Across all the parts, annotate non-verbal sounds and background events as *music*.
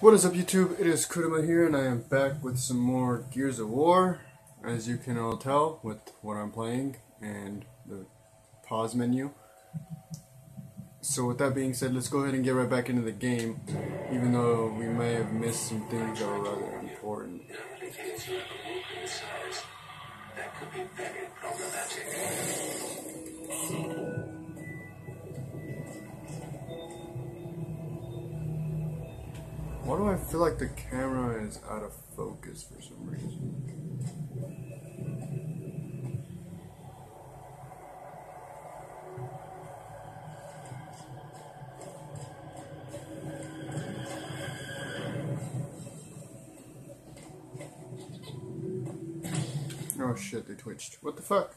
What is up YouTube? It is Kuruma here and I am back with some more Gears of War as you can all tell with what I'm playing and the pause menu. So with that being said, let's go ahead and get right back into the game even though we may have missed some things that are rather important. Why do I feel like the camera is out of focus for some reason? Oh shit, they twitched. What the fuck?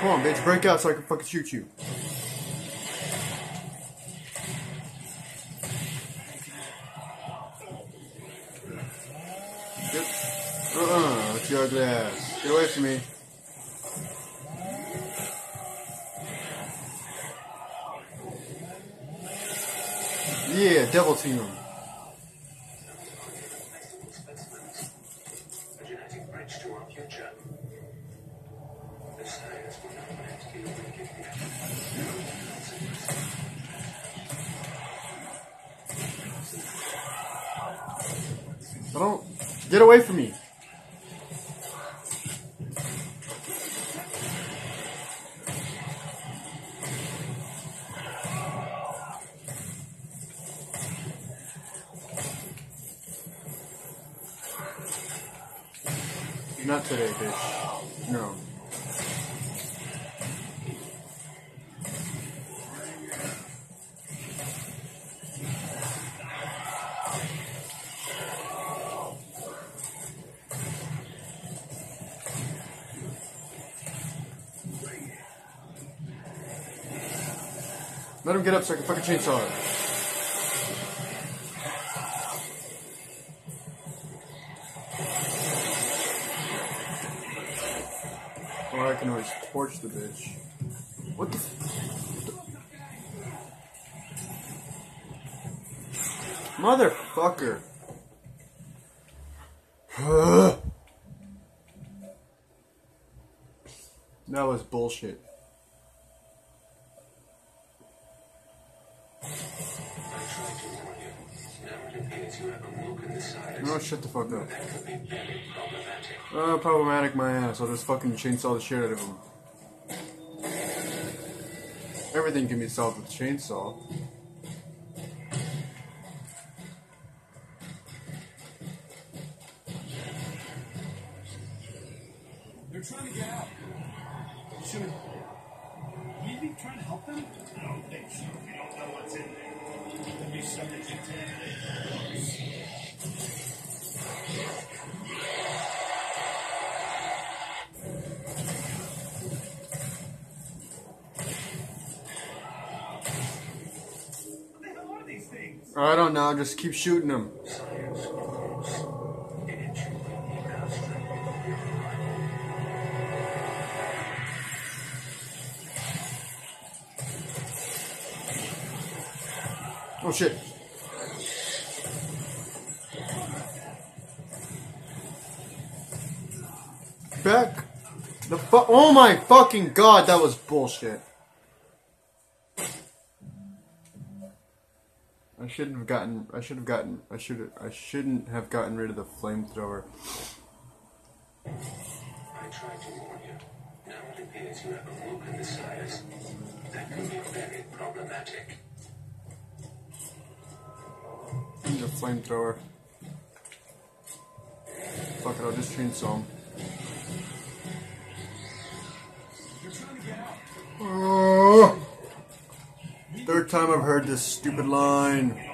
Come on, bitch, break out so I can fucking shoot you. Uh-uh, that's your ugly ass. Get away from me. Yeah, devil team to our future. The Sires will not let you make it here. I don't. Get away from me. Not today, bitch. No. Get up so I can fucking chainsaw him. Or I can always torch the bitch. What the Motherfucker. *sighs* that was bullshit. Shut the fuck up. Uh, problematic my ass. I'll just fucking chainsaw the shit out of him. Everything can be solved with chainsaw. I don't know. Just keep shooting master. Oh shit. Back. The fu- Oh my fucking god, that was bullshit. I shouldn't have gotten. I should have gotten. I should. I shouldn't have gotten rid of the flamethrower. I tried to warn you. Now it appears you have awoken the Sires. That could be very problematic. The flamethrower. Fuck it, I'll just chainsaw him. Time I've heard this stupid line.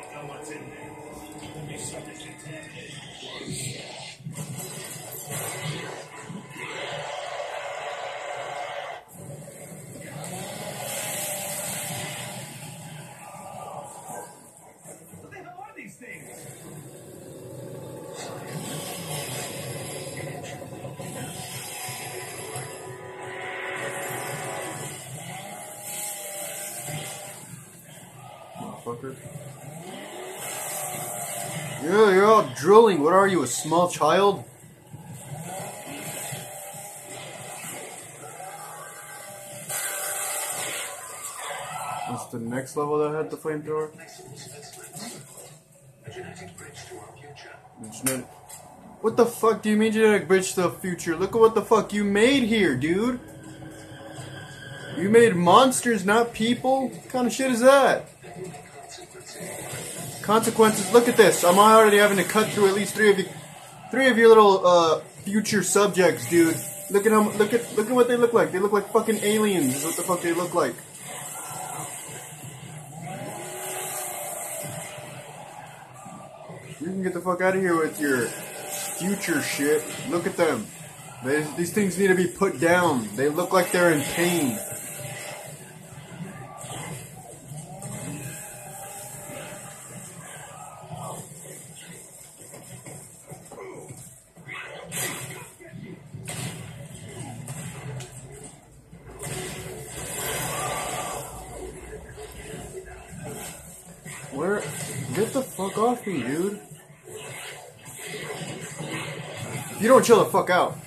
Motherfucker. Yeah, you're all drilling. What are you, a small child? That's the next level that had the flamethrower. What the fuck do you mean genetic bridge to the future? Look at what the fuck you made here, dude. You made monsters, not people? What kind of shit is that? Consequences. Look at this. I'm already having to cut through at least three of you, three of your little uh, future subjects, dude. Look at them. Look at look at what they look like. They look like fucking aliens. Is what the fuck they look like. You can get the fuck out of here with your future shit. Look at them. They, these things need to be put down. They look like they're in pain. Fuck off me, dude. You don't chill the fuck out.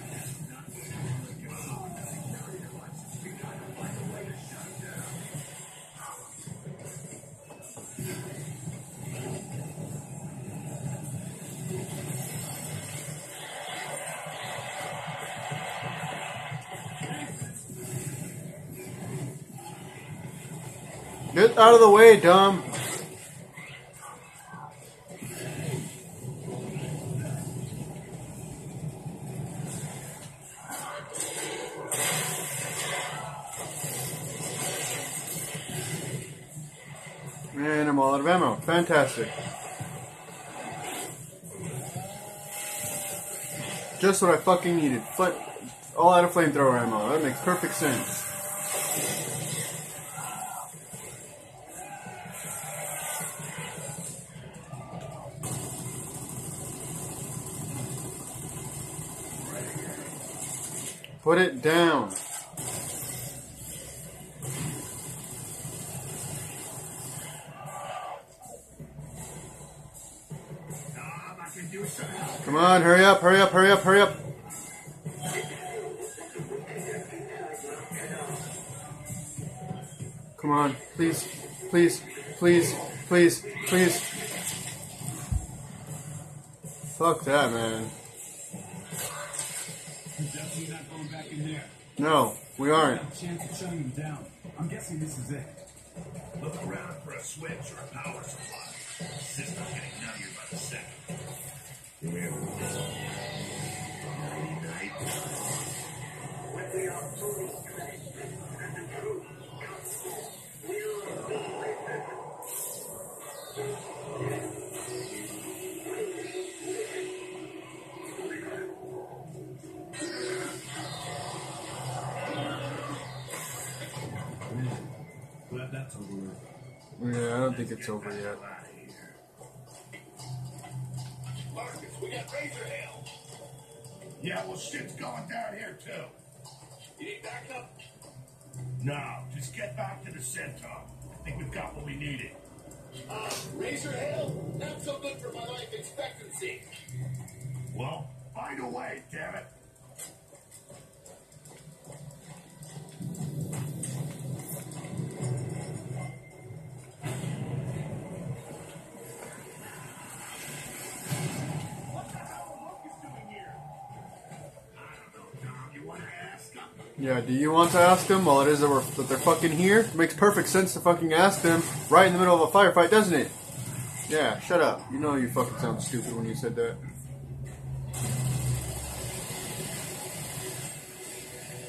Get out of the way, dumb. And I'm all out of ammo. Fantastic. Just what I fucking needed. Fl- all out of flamethrower ammo. That makes perfect sense. Put it down. Come on, hurry up, hurry up, hurry up, hurry up. Come on, please, please, please, please, please. Fuck that, man. Definitely not going back in there. No, we aren't. Got a chance of shutting them down. I'm guessing this is it. Look around for a switch or a power supply. System's getting nuttier by the second. Glad that's over with. Yeah, I don't think it's over yet. Yeah, well, shit's going down here, too. You need backup? No, just get back to the center. I think we've got what we needed. Uh, razor hail? Not so good for my life expectancy. Well, find a way, damn it. Yeah, do you want to ask them Well, it is that, we're, that they're fucking here? It makes perfect sense to fucking ask them right in the middle of a firefight, doesn't it? Yeah, shut up. You know you fucking sound stupid when you said that.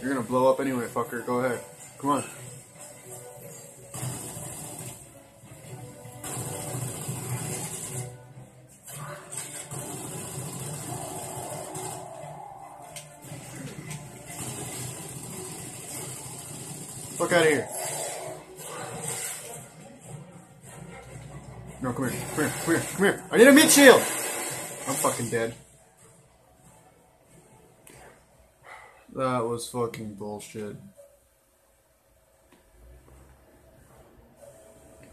You're gonna blow up anyway, fucker. Go ahead. Come on. Fuck out of here. No, come here. Come here. Come here. Come here. I need a meat shield. I'm fucking dead. That was fucking bullshit.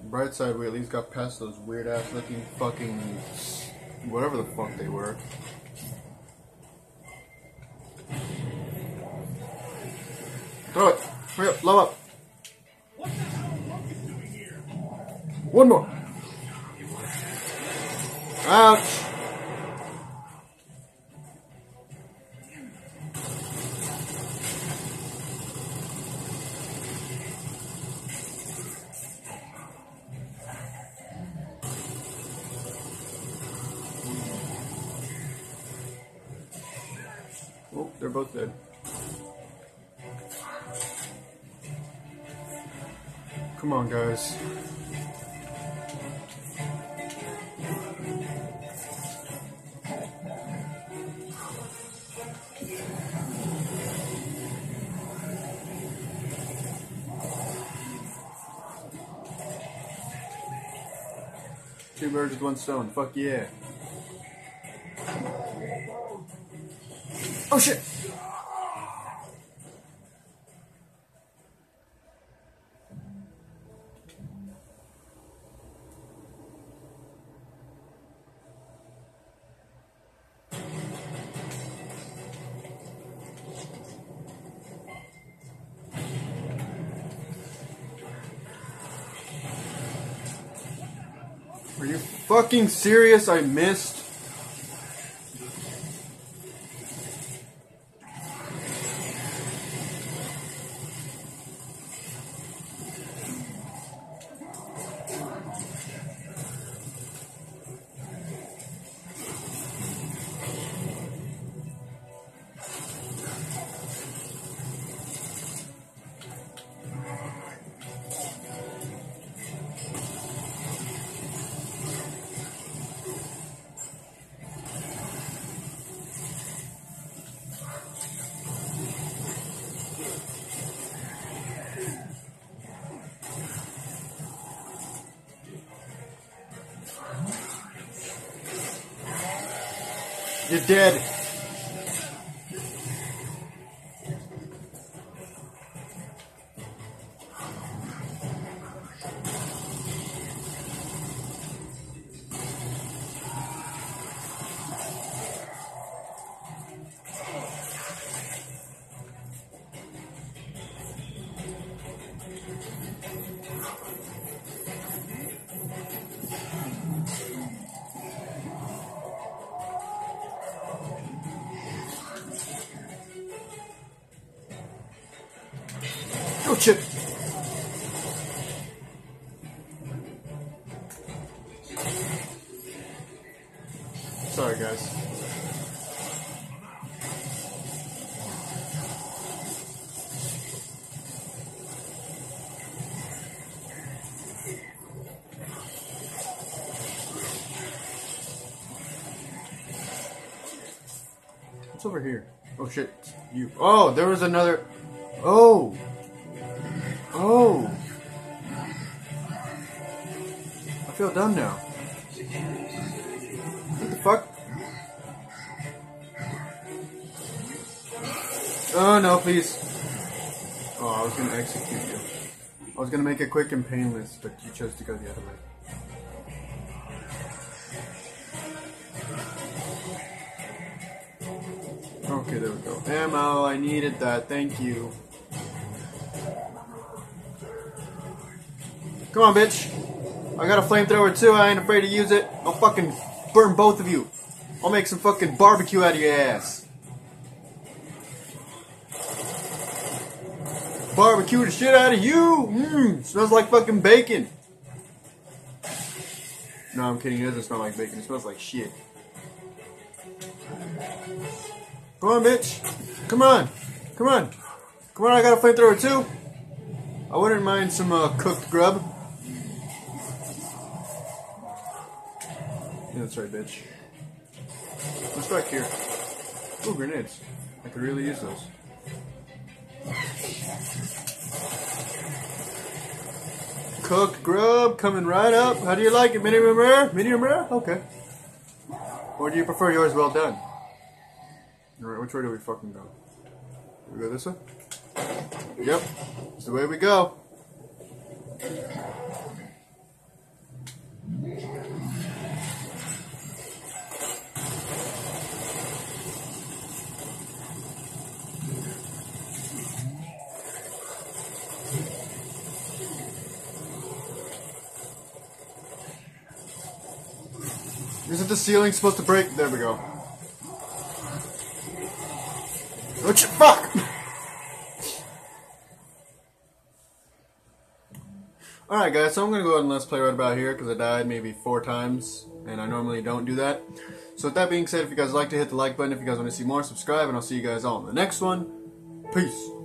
Bright side, we at least got past those weird ass looking fucking whatever the fuck they were. Up. Blow up. One more. Ouch. Oh, they're both dead. Come on, guys. Two birds with one stone. Fuck yeah. Oh shit! Fucking serious? I missed. You're dead. Sorry, guys. What's over here? Oh shit, you. Oh, there was another. Oh! Feel dumb now. What the fuck? Oh no, please. Oh, I was gonna execute you. I was gonna make it quick and painless, but you chose to go the other way. Okay, there we go. Ammo, I needed that, thank you. Come on, bitch. I got a flamethrower too, I ain't afraid to use it. I'll fucking burn both of you. I'll make some fucking barbecue out of your ass. Barbecue the shit out of you! Mmm, smells like fucking bacon. No, I'm kidding, it doesn't smell like bacon, it smells like shit. Come on, bitch. Come on. Come on. Come on, I got a flamethrower too. I wouldn't mind some uh, cooked grub. Yeah, that's right, bitch. What's back here? Ooh, grenades. I could really use those. Cooked grub coming right up. How do you like it? Medium rare? Medium rare? Okay. Or do you prefer yours well done? Alright, which way do we fucking go? Do we go this way? Yep. It's the way we go. Isn't the ceiling supposed to break? There we go. What you fuck? *laughs* Alright guys, so I'm going to go ahead and let's play right about here because I died maybe four times and I normally don't do that. So with that being said, if you guys like to hit the like button, if you guys want to see more, subscribe and I'll see you guys all in the next one. Peace.